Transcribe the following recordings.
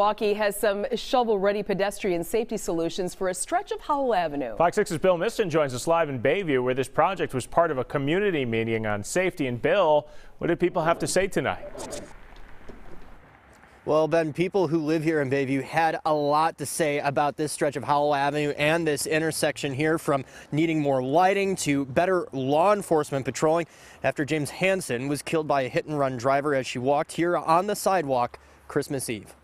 Milwaukee has some shovel-ready pedestrian safety solutions for a stretch of Howell Avenue. Fox 6's Bill Miston joins us live in Bay View where this project was part of a community meeting on safety. And Bill, what did people have to say tonight? Well, Ben, people who live here in Bay View had a lot to say about this stretch of Howell Avenue and this intersection here from needing more lighting to better law enforcement patrolling after James Hanson was killed by a hit and run driver as she walked here on the sidewalk Christmas Eve.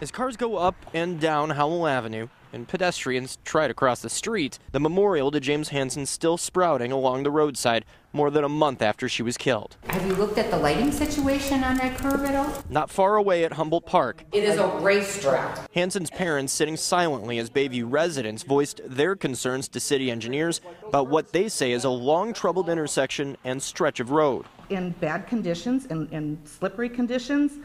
As cars go up and down Howell Avenue and pedestrians try to cross the street, the memorial to James Hanson still sprouting along the roadside more than a month after she was killed. Have you looked at the lighting situation on that curve at all? Not far away at Humboldt Park, It is a racetrack. Hanson's parents sitting silently as Bay View residents voiced their concerns to city engineers about what they say is a long troubled intersection and stretch of road. in bad conditions, in, in slippery conditions,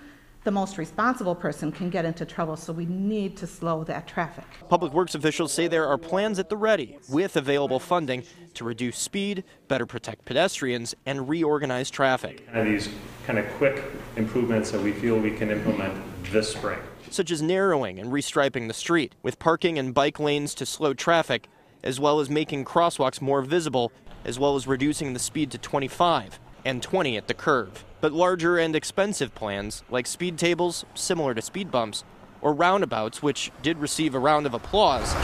the most responsible person can get into trouble, so we need to slow that traffic. Public Works officials say there are plans at the ready with available funding to reduce speed, better protect pedestrians, and reorganize traffic, kind of these kind of quick improvements that we feel we can implement this spring. such as narrowing and restriping the street, with parking and bike lanes to slow traffic, as well as making crosswalks more visible, as well as reducing the speed to 25 and 20 at the curve. But larger and expensive plans, like speed tables similar to speed bumps, or roundabouts, which did receive a round of applause,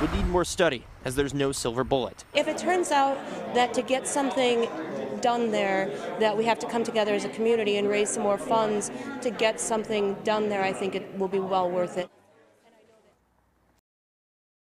would need more study, as there's no silver bullet. If it turns out that to get something done there, that we have to come together as a community and raise some more funds to get something done there, I think it will be well worth it.